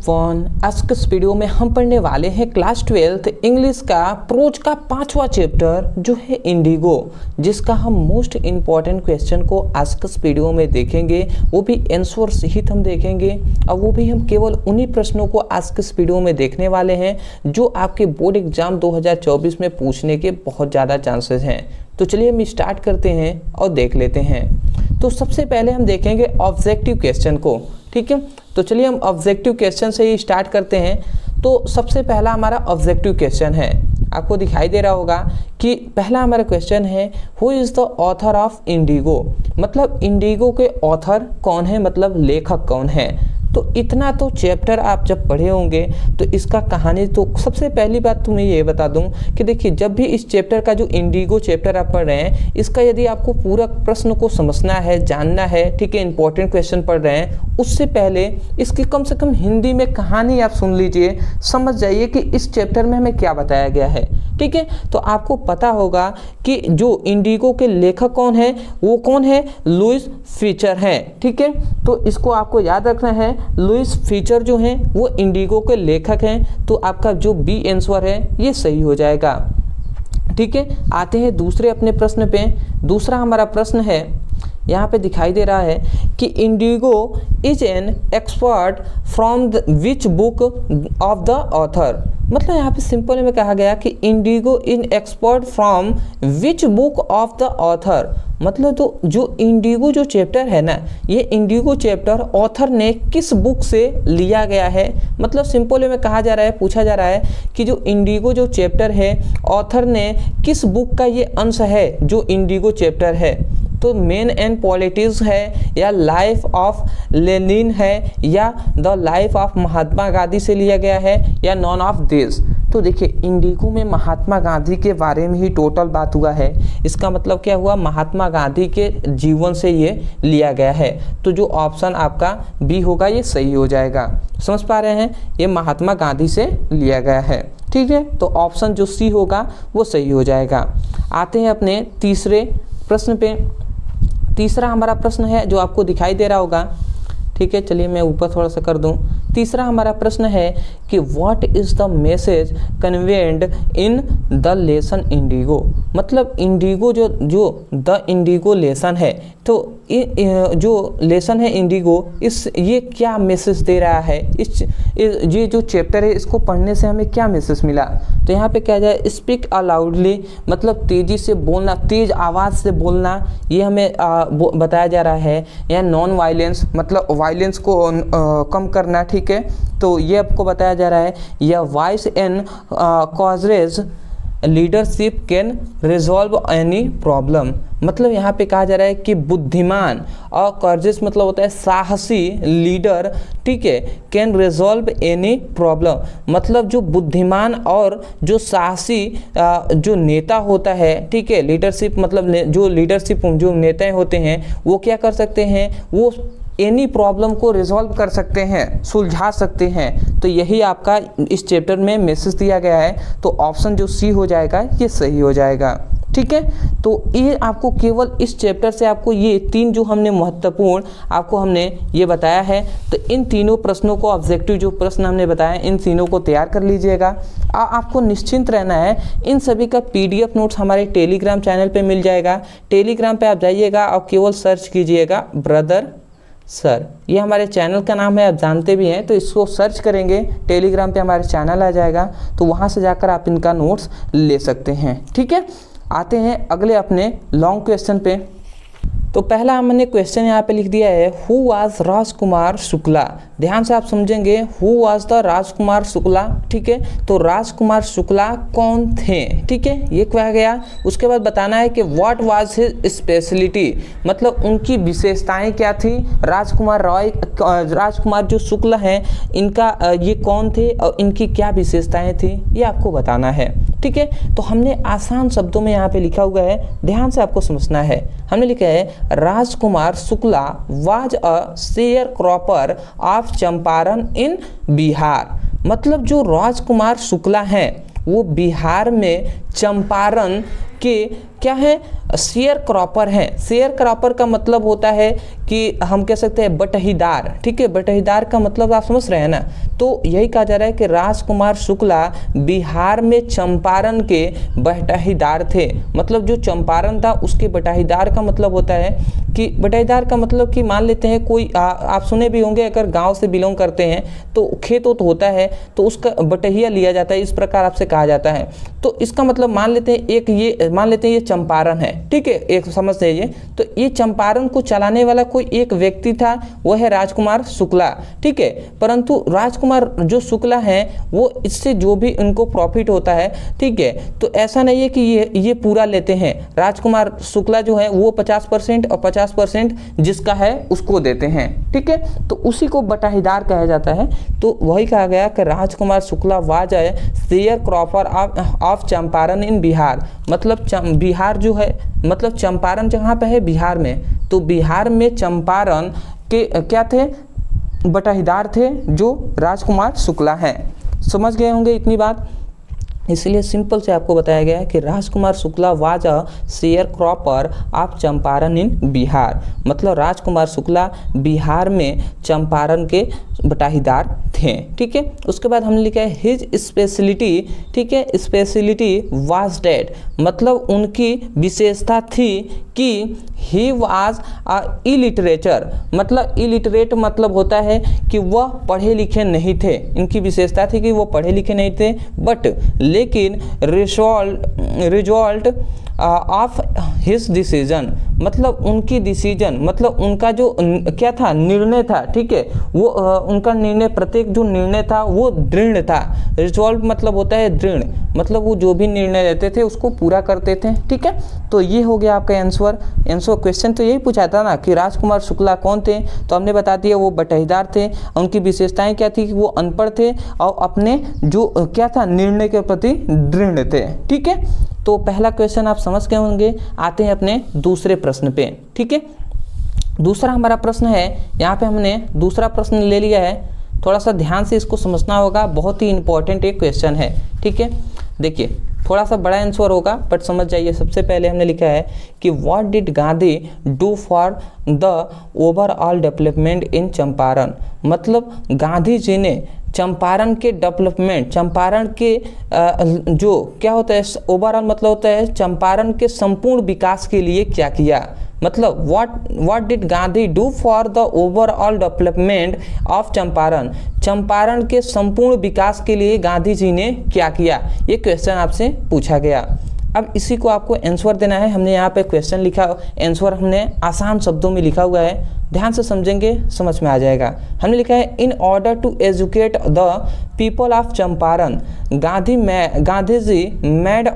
One आज के इस वीडियो में हम पढ़ने वाले हैं क्लास ट्वेल्थ इंग्लिश का प्रोज का पांचवा चैप्टर जो है इंडिगो जिसका हम मोस्ट इंपॉर्टेंट क्वेश्चन को आज के इस वीडियो में देखेंगे। वो भी आंसर सहित हम देखेंगे। और वो भी हम केवल उन्हीं प्रश्नों को आज के इस वीडियो में देखने वाले हैं, जो आपके बोर्ड एग्ज़ाम 2024 में पूछने के बहुत ज़्यादा चांसेस हैं। तो चलिए हम स्टार्ट करते हैं और देख लेते हैं। तो सबसे पहले हम देखेंगे ऑब्जेक्टिव क्वेश्चन को। ठीक है? तो चलिए हम ऑब्जेक्टिव क्वेश्चन से ही स्टार्ट करते हैं। तो सबसे पहला हमारा ऑब्जेक्टिव क्वेश्चन है। आपको दिखाई दे रहा होगा कि पहला हमारा क्वेश्चन है who is the author of Indigo मतलब इंडिगो के ऑथर कौन है? मतलब लेखक कौन है? तो इतना तो चैप्टर आप जब पढ़े होंगे तो इसका कहानी तो सबसे पहली बात तो मैं ये बता दूँ कि देखिए, जब भी इस चैप्टर का जो इंडिगो चैप्टर आप पढ़ रहे हैं, इसका यदि आपको पूरा प्रश्न को समझना है, जानना है, ठीक है इंपॉर्टेंट क्वेश्चन पढ़ रहे हैं, उससे पहले इसकी कम से कम हिंदी में कहानी आप सुन लीजिए, समझ जाइए कि इस चैप्टर में हमें क्या बताया गया है। ठीक है? तो आपको पता होगा कि जो इंडिगो के लेखक कौन है, वो कौन है? लुइस फीचर है, ठीक है? तो इसको आपको याद रखना है, लुइस फीचर जो है, वो इंडिगो के लेखक हैं तो आपका जो बी आंसर है, ये सही हो जाएगा। ठीक है? आते हैं दूसरे अपने प्रश्न पे। दूसरा हमारा प्रश्न है यहाँ पे दिखाई दे रहा है कि Indigo is an expert from the which book of the author मतलब यहाँ पे सिंपल में कहा गया कि Indigo in expert from which book of the author मतलब तो जो इंडिगो जो चैप्टर है ना, ये इंडिगो चैप्टर ऑथर ने किस बुक से लिया गया है? मतलब सिंपल में कहा जा रहा है, पूछा जा रहा है कि जो इंडिगो जो चैप्टर है ऑथर ने किस बुक का ये अंश है, जो इंडिगो चैप्टर है? तो मेन एंड पॉलिटिक्स है, या लाइफ ऑफ़ लेनिन है, या the life of Mahatma Gandhi से लिया गया है, या नॉन ऑफ़ दिस तो देखिए इंडिगो में महात्मा गांधी के बारे में ही टोटल बात हुआ है। इसका मतलब क्या हुआ? महात्मा गांधी के जीवन से ये लिया गया है। तो जो ऑप्शन आपका बी होगा, ये सही हो जाएगा। समझ पा रहे हैं? ये महात्मा गांधी से लिया गया है। ठीक है? तो ऑप्शन जो सी होगा, वो सही हो जाएगा। आते हैं अपने तीसरे प्रश्न पे। तीसरा हमारा प्रश्न है जो आपको दिखाई दे रहा होगा। ठीक है, चलिए मैं ऊपर थोड़ा सा कर दूँ। तीसरा हमारा प्रश्न है कि what is the message conveyed in the lesson Indigo मतलब इंडिगो जो जो द इंडिगो लेसन है तो जो लेसन है इंडिगो इस ये क्या मैसेज दे रहा है? इस ये जो चैप्टर है इसको पढ़ने से हमें क्या मैसेज मिला? तो यहाँ पे क्या जाए स्पीक अलाउडली मतलब तेज़ी से बोलना तेज़ आवाज़ से बोलना ये हमें आ, बताया जा रहा है। या नॉन वायलेंस मतलब वायलेंस को आ, कम करना ठीक है? तो ये आपको बताया जा रहा है, या voice and courage leadership can resolve any problem मतलब यहाँ पे कहा जा रहा है कि बुद्धिमान, और कर्जिस मतलब होता है साहसी लीडर ठीक है कैन रिजॉल्व एनी प्रॉब्लम मतलब जो बुद्धिमान और जो साहसी जो नेता होता है, ठीक है लीडरशिप मतलब जो लीडरशिप जो नेता होते हैं, वो क्या कर सकते हैं? वो एनी प्रॉब्लम को रिजॉल्व कर सकते हैं, सुलझा सकते हैं तो यही आपका इस चैप्टर में मैसेज दिया गया है। तो ऑप्शन जो सी हो जाएगा, ये सही हो जाएगा। ठीक है? तो ये आपको केवल इस चैप्टर से आपको ये तीन जो हमने महत्वपूर्ण आपको हमने ये बताया है। तो इन तीनों प्रश्नों को ऑब्जेक्टिव जो प्रश्न हमने बताया, इन तीनों को तैयार कर लीजिएगा। और आपको निश्चिंत रहना है, इन सभी का पीडीएफ नोट्स हमारे टेलीग्राम चैनल पे मिल जाएगा। टेलीग्राम पे आप जाइएगा और केवल सर्च कीजिएगा ब्रदर सर, ये हमारे चैनल का नाम है, आप जानते भी हैं तो इसको सर्च करेंगे, टेलीग्राम पे हमारे चैनल आ जाएगा तो वहाँ से जाकर आप इनका नोट्स ले सकते हैं, ठीक है? आते हैं अगले अपने लॉन्ग क्वेश्चन पे। तो पहला हमने क्वेश्चन यहाँ पे लिख दिया है हु वाज राजकुमार शुक्ला ध्यान से आप समझेंगे who was the Rajkumar Shukla? ठीक है? तो राजकुमार शुक्ला कौन थे? ठीक है? ये कहा गया। उसके बाद बताना है कि व्हाट वाज हिज स्पेशलिटी मतलब उनकी विशेषताएँ क्या थी? राजकुमार रॉय, राजकुमार जो शुक्ला हैं, इनका, ये कौन थे? और इनकी क्या विशेषताएँ थी? ये आपको बताना है। ठीक है? तो हमने आसान शब्दों में यहाँ पे लिखा हुआ है। ध्यान से आपको समझना है। हमने लिखा है, Rajkumar Shukla was a sharecropper of Champaran in Bihar. मतलब जो राजकुमार शुक्ला हैं वो बिहार में चंपारण कि क्या है? शेयर क्रॉपर है। शेयर क्रॉपर का मतलब होता है कि हम कह सकते हैं बटहीदार। ठीक है? बटहीदार का मतलब आप समझ रहे हैं ना? तो यही कहा जा रहा है कि राजकुमार शुक्ला बिहार में चंपारण के बटहीदार थे। मतलब जो चंपारण था उसके बटाहीदार का मतलब होता है कि बटाईदार का मतलब कि मान लेते हैं कोई आ, आप सुने भी होंगे अगर गाँव से बिलोंग करते हैं तो खेत तो होता है तो उसका बटहिया लिया जाता है इस प्रकार आपसे कहा जाता है। तो इसका मतलब मान लेते हैं एक ये मान लेते हैं ये चंपारण है, ठीक है? एक समझ लीजिए तो ये चंपारण को चलाने वाला कोई एक व्यक्ति था वह है राजकुमार शुक्ला, ठीक है? परंतु राजकुमार जो शुक्ला है, वो इससे जो भी उनको प्रॉफिट होता है, ठीक है? तो ऐसा नहीं है कि ये ये पूरा लेते हैं। राजकुमार शुक्ला जो है, वो पचास परसेंट और पचास परसेंट जिसका है, उसको देते हैं, ठीक है? तो उसी को बटाहीदार कहा जाता है। तो वही कहा गया कि Rajkumar Shukla was sharecropper of Champaran in Bihar. मतलब बिहार जो है मतलब चंपारण जहाँ पे है, बिहार में। तो बिहार में चंपारण के, क्या थे? बटाहीदार थे, जो राजकुमार शुक्ला हैं। समझ गए होंगे इतनी बात? इसलिए सिंपल से आपको बताया गया है कि Rajkumar Shukla was a sharecropper of Champaran in Bihar. मतलब राजकुमार शुक्ला बिहार में चंपारण के बटाहीदार थे ठीक है? उसके बाद हमने लिखा है हिज स्पेशलिटी ठीक है? स्पेशलिटी वाज डेड मतलब उनकी विशेषता थी कि ही वाज इलिटरेचर मतलब इलिटरेट मतलब होता है कि वह पढ़े लिखे नहीं थे। इनकी विशेषता थी कि वह पढ़े लिखे नहीं थे। बट लेकिन result result of his decision मतलब उनकी डिसीज़न मतलब उनका जो क्या था? निर्णय था ठीक है? वो आ, उनका निर्णय प्रत्येक जो निर्णय था वो दृढ़ था। रिजॉल्व मतलब होता है दृढ़। मतलब वो जो भी निर्णय लेते थे उसको पूरा करते थे ठीक है? तो ये हो गया आपका आंसर आंसर क्वेश्चन तो यही पूछा था ना कि राजकुमार शुक्ला कौन थे? तो हमने बता दिया वो बटहीदार थे। उनकी विशेषताएँ क्या थी कि वो अनपढ़ थे और अपने जो, क्या था, निर्णय के प्रति दृढ़ थे। ठीक है? तो पहला क्वेश्चन आप समझ गए होंगे। आते हैं अपने दूसरे प्रश्न पे। ठीक है? दूसरा हमारा प्रश्न है, यहाँ पे हमने दूसरा प्रश्न ले लिया है। थोड़ा सा ध्यान से इसको समझना होगा। बहुत ही इंपॉर्टेंट एक क्वेश्चन है। ठीक है? देखिए थोड़ा सा बड़ा आंसर होगा बट समझ जाइए, सबसे पहले हमने लिखा है कि what did Gandhi do for the overall development in Champaran मतलब गांधी जी ने चंपारण के डेवलपमेंट चंपारण के जो, क्या होता है ओवरऑल मतलब होता है, चंपारण के संपूर्ण विकास के लिए क्या किया? मतलब what what did Gandhi do for the overall development of Champaran? Champaran के संपूर्ण विकास के लिए गांधी जी ने क्या किया? ये क्वेश्चन आपसे पूछा गया। अब इसी को आपको आंसर देना है। हमने यहाँ पे क्वेश्चन लिखा आंसर हमने आसान शब्दों में लिखा हुआ है। ध्यान से समझेंगे, समझ में आ जाएगा। हमने लिखा है in order to educate the people of Champaran Gandhi my Gandhi ji made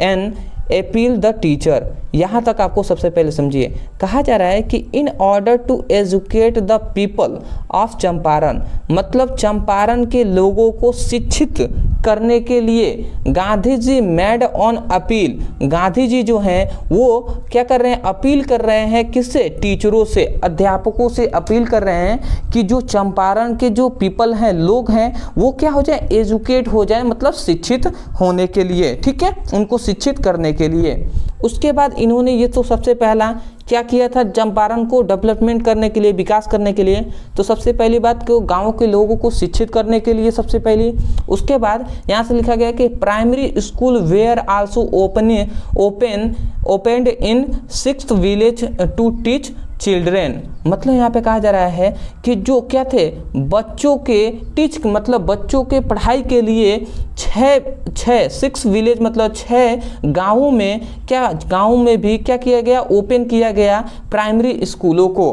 an appeal the teacher यहाँ तक आपको सबसे पहले समझिए, कहा जा रहा है कि in order to educate the people of Champaran मतलब चंपारण के लोगों को शिक्षित करने के लिए Gandhi ji made on appeal Gandhi ji जो हैं, वो क्या कर रहे हैं? अपील कर रहे हैं किससे? टीचरों से, अध्यापकों से अपील कर रहे हैं कि जो चंपारण के जो पीपल हैं, लोग हैं, वो क्या हो जाए? एजुकेट हो जाए मतलब शिक्षित होने के लिए, ठीक है? उनको शिक्षित करने के लिए। उसके बाद इन्होंने ये तो सबसे पहला क्या किया था? चंपारण को डेवलपमेंट करने के लिए, विकास करने के लिए। तो सबसे पहली बात कि गाँव के लोगों को शिक्षित करने के लिए सबसे पहली। उसके बाद यहाँ से लिखा गया कि primary school were also open open opened in six village to teach children मतलब यहाँ पे कहा जा रहा है कि जो क्या थे, बच्चों के टीच मतलब बच्चों के पढ़ाई के लिए छः छः सिक्स विलेज मतलब छः गाँवों में क्या, गाँव में भी क्या किया गया? ओपन किया गया प्राइमरी स्कूलों को।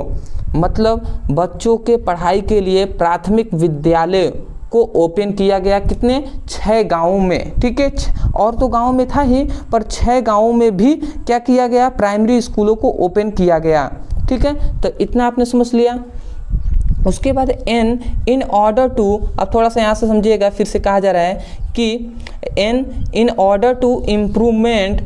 मतलब बच्चों के पढ़ाई के लिए प्राथमिक विद्यालय को ओपन किया गया कितने? छः गाँवों में, ठीक है? और तो गाँव में था ही, पर छः गाँवों में भी क्या किया गया? प्राइमरी स्कूलों को ओपन किया गया। ठीक है? तो इतना आपने समझ लिया। उसके बाद एन इन ऑर्डर टू अब थोड़ा सा यहाँ से समझिएगा, फिर से कहा जा रहा है कि an in order to improvement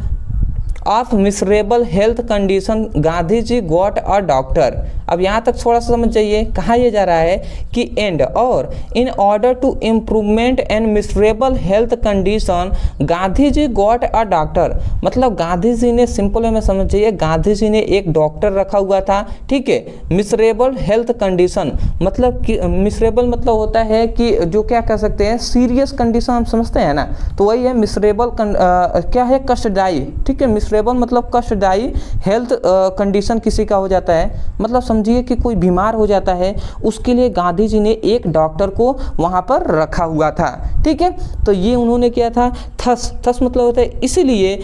of miserable health condition Gandhi ji got a doctor अब यहाँ तक थोड़ा सा समझ जाइए, कहा यह जा रहा है कि एंड और in order to improvement and miserable health condition Gandhi ji got a doctor मतलब गांधी जी ने सिंपल में समझ जाइए गांधी जी ने एक डॉक्टर रखा हुआ था, ठीक है? मिसरेबल हेल्थ कंडीशन मतलब कि मिसरेबल मतलब होता है कि जो क्या कह सकते हैं सीरियस कंडीशन हम समझते हैं ना? तो वही है मिसरेबल क्या है? कष्टदायी. ठीक है? मिसरेबल मतलब कष्टदायी हेल्थ कंडीशन किसी का हो जाता है। मतलब समझिए कि कोई बीमार हो जाता है, उसके लिए गांधी जी ने एक डॉक्टर को वहाँ पर रखा हुआ था, ठीक है? तो ये उन्होंने किया था, थस थस मतलब होता है, इसीलिए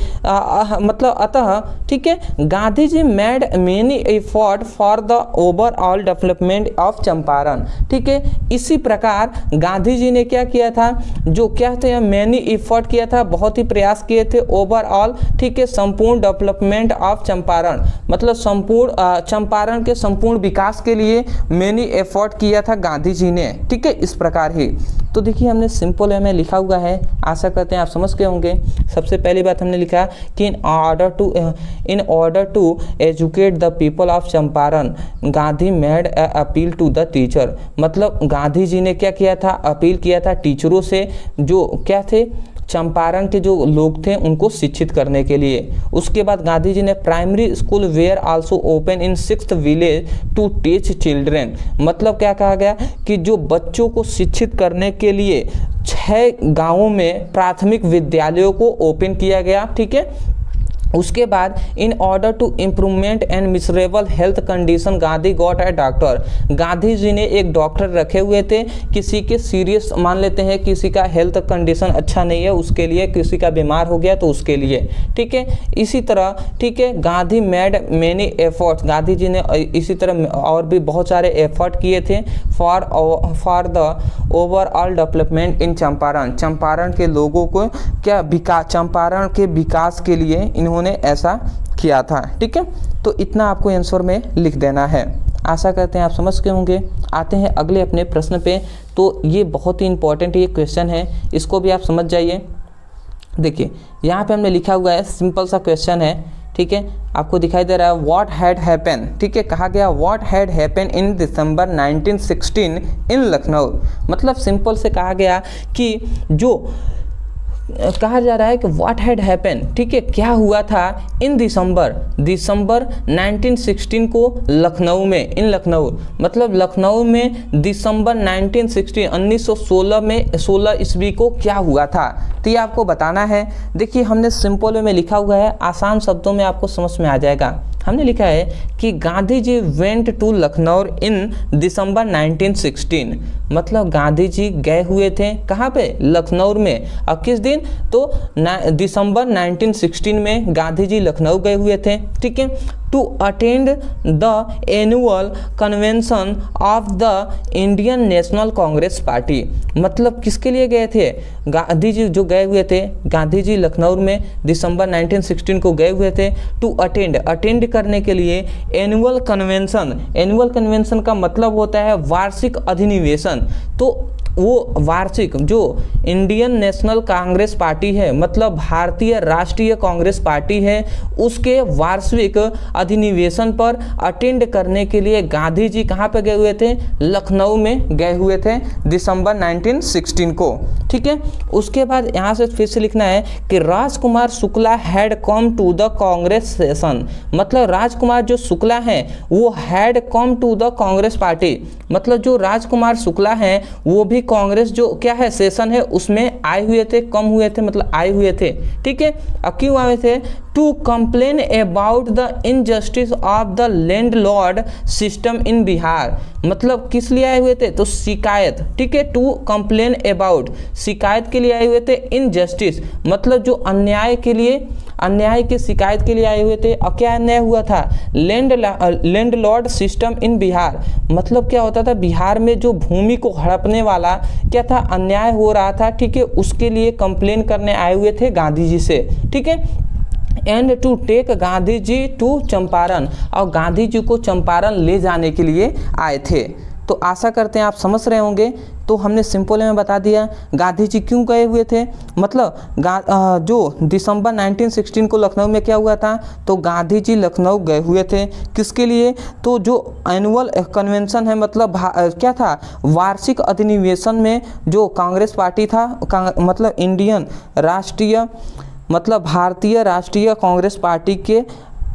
मतलब अतः, ठीक है? Gandhi ji made many effort for the overall development of Champaran, ठीक है? इसी प्रकार गांधी जी ने क्या किया था? जो क्या थे मैनी एफर्ट किया था, बहुत ही प्रयास किए थे ओवरऑल ठीक है? संपूर्ण डेवलपमेंट ऑफ़ चंपारण मतलब संपूर्ण चंपारण के संपूर्ण विकास के लिए मैनी एफर्ट किया था गांधी जी ने, ठीक है, इस प्रकार ही। तो देखिए, हमने सिंपल वे में लिखा हुआ है, आशा करते हैं आप समझ गए होंगे। सबसे पहली बात हमने लिखा, कि in order to in order to educate the people of Champaran, Gandhi made appeal to the teacher मतलब गांधी जी ने क्या किया था? अपील किया था टीचरों से, जो क्या थे? चंपारण के जो लोग थे, उनको शिक्षित करने के लिए। उसके बाद गांधी जी ने primary school were also open in six village to teach children मतलब क्या कहा गया कि जो बच्चों को शिक्षित करने के लिए छः गाँवों में प्राथमिक विद्यालयों को ओपन किया गया, ठीक है? उसके बाद in order to improvement and miserable health condition Gandhi got a doctor Gandhi ji ने एक डॉक्टर रखे हुए थे। किसी के सीरियस मान लेते हैं, किसी का हेल्थ कंडीशन अच्छा नहीं है, उसके लिए किसी का बीमार हो गया तो उसके लिए। ठीक है? इसी तरह, ठीक है Gandhi made many efforts Gandhi ji ने इसी तरह और भी बहुत सारे एफर्ट किए थे for for the overall development in Champaran Champaran के लोगों को क्या विकास चंपारण के विकास के लिए इन्होंने उन्होंने ऐसा किया था, ठीक है? तो इतना आपको आंसर में लिख देना है। आशा करते हैं आप समझ के होंगे। आते हैं अगले अपने प्रश्न पे। तो ये बहुत ही इंपॉर्टेंट ये क्वेश्चन है। इसको भी आप समझ जाइए। देखिए, यहाँ पे हमने लिखा हुआ है सिंपल सा क्वेश्चन है, ठीक है? आपको दिखाई दे रहा है व्हाट हैड हैपन ठीक है? कहा गया what had happen in December 1916 in Lucknow मतलब सिंपल से कहा गया कि जो कहा जा रहा है कि व्हाट हैड हैपन ठीक है, क्या हुआ था इन दिसंबर दिसंबर 1916 को लखनऊ में इन लखनऊ मतलब लखनऊ में दिसंबर 1916 1916 में 16 ईस्वी को क्या हुआ था? तो ये आपको बताना है। देखिए, हमने सिंपल में लिखा हुआ है, आसान शब्दों में आपको समझ में आ जाएगा। हमने लिखा है कि Gandhi ji went to Lucknow in December 1916 मतलब गांधी जी गए हुए थे कहाँ पे? लखनऊ में। और किस दिन? तो दिसंबर 1916 में गांधी जी लखनऊ गए हुए थे, ठीक है? To attend the annual convention of the Indian National Congress party मतलब किसके लिए गए थे? गांधी जी जो गए हुए थे गांधी जी लखनऊ में दिसंबर 1916 को गए हुए थे टू अटेंड अटेंड करने के लिए एनुअल कन्वेंशन एनुअल कन्वेंशन का मतलब होता है वार्षिक अधिनिवेशन. तो वो वार्षिक, जो इंडियन नेशनल कांग्रेस पार्टी है मतलब भारतीय राष्ट्रीय कांग्रेस पार्टी है, उसके वार्षिक अधिनिवेशन पर अटेंड करने के लिए गांधी जी कहाँ पर गए हुए थे? लखनऊ में गए हुए थे, दिसंबर 1916 को। ठीक है? उसके बाद यहाँ से फिर से लिखना है कि Rajkumar Shukla had come to the Congress session मतलब राजकुमार जो शुक्ला हैं, वो had come to the Congress party. मतलब जो राजकुमार शुक्ला हैं, वो भी कांग्रेस जो क्या है, सेशन है, उसमें आए हुए थे, कम हुए थे मतलब आए हुए थे। ठीक है? अब क्यों आए थे? To complain about the injustice of the landlord system in Bihar मतलब किस लिए आए हुए थे? तो शिकायत। ठीक है? टू कंप्लेन अबाउट शिकायत के लिए आए हुए थे इनजस्टिस मतलब जो अन्याय के लिए अन्याय की शिकायत के लिए आए हुए थे। और क्या अन्याय हुआ था? Land landlord system in Bihar. मतलब क्या होता था? बिहार में जो भूमि को हड़पने वाला क्या था? अन्याय हो रहा था, ठीक है? उसके लिए कंप्लेन करने आए हुए थे गांधी जी से, ठीक है? And to take Gandhi ji to Champaran. और गांधी जी को चंपारण ले जाने के लिए आए थे। तो आशा करते हैं आप समझ रहे होंगे। तो हमने सिंपल में बता दिया गांधी जी क्यों गए हुए थे? मतलब जो दिसंबर 1916 को लखनऊ में क्या हुआ था? तो गांधी जी लखनऊ गए हुए थे। किसके लिए? तो जो एनुअल कन्वेंशन है मतलब क्या था? वार्षिक अधिनिवेशन में जो कांग्रेस पार्टी था मतलब इंडियन राष्ट्रीय मतलब भारतीय राष्ट्रीय कांग्रेस पार्टी के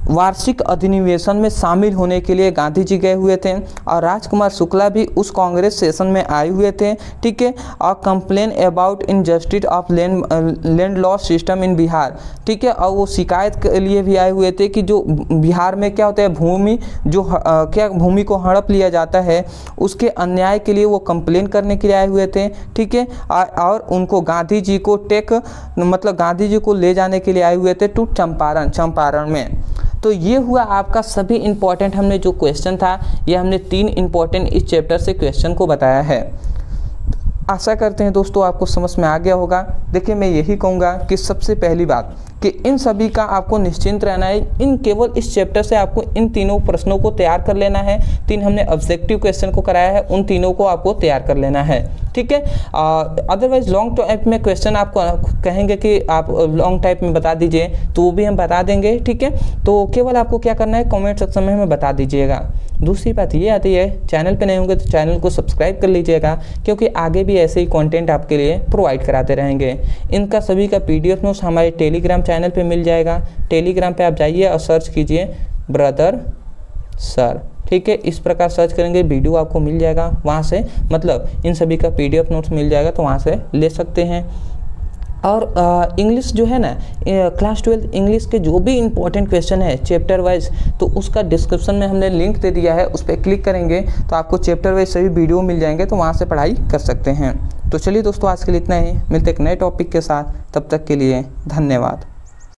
वार्षिक अधिनिवेशन में शामिल होने के लिए गांधी जी गए हुए थे और राजकुमार शुक्ला भी उस कांग्रेस सेशन में आए हुए थे ठीक है? और complain about injustice of land land law system in Bihar ठीक है? और वो शिकायत के लिए भी आए हुए थे कि जो बिहार में क्या होता है भूमि जो आ, क्या भूमि को हड़प लिया जाता है उसके अन्याय के लिए वो कंप्लेन करने के लिए आए हुए थे ठीक है? और उनको गांधी जी को टेक मतलब गांधी जी को ले जाने के लिए आए हुए थे टू चंपारण चंपारण में। तो ये हुआ आपका सभी इंपॉर्टेंट हमने जो क्वेश्चन था, ये हमने तीन इंपॉर्टेंट इस चैप्टर से क्वेश्चन को बताया है। आशा करते हैं दोस्तों आपको समझ में आ गया होगा। देखिए मैं यही कहूँगा कि सबसे पहली बात कि इन सभी का आपको निश्चिंत रहना है। इन केवल इस चैप्टर से आपको इन तीनों प्रश्नों को तैयार कर लेना है। तीन हमने ऑब्जेक्टिव क्वेश्चन को कराया है, उन तीनों को आपको तैयार कर लेना है। ठीक है? अदरवाइज़ लॉन्ग टाइप में क्वेश्चन आपको कहेंगे कि आप लॉन्ग टाइप में बता दीजिए तो वो भी हम बता देंगे। ठीक है? तो केवल आपको क्या करना है? कॉमेंट सेक्शन में हमें बता दीजिएगा। दूसरी बात ये आती है चैनल पे नहीं होंगे तो चैनल को सब्सक्राइब कर लीजिएगा, क्योंकि आगे भी ऐसे ही कंटेंट आपके लिए प्रोवाइड कराते रहेंगे। इनका सभी का पीडीएफ नोट्स हमारे टेलीग्राम चैनल पे मिल जाएगा। टेलीग्राम पे आप जाइए और सर्च कीजिए ब्रदर सर ठीक है? इस प्रकार सर्च करेंगे वीडियो आपको मिल जाएगा। वहाँ से मतलब इन सभी का पीडीएफ नोट्स मिल जाएगा तो वहाँ से ले सकते हैं। और इंग्लिश जो है ना क्लास ट्वेल्थ इंग्लिश के जो भी इंपॉर्टेंट क्वेश्चन है चैप्टर वाइज तो उसका डिस्क्रिप्शन में हमने लिंक दे दिया है, उस पर क्लिक करेंगे तो आपको चैप्टर वाइज सभी वीडियो मिल जाएँगे तो वहाँ से पढ़ाई कर सकते हैं। तो चलिए दोस्तों, आज के लिए इतना ही। मिलते एक नए टॉपिक के साथ। तब तक के लिए धन्यवाद।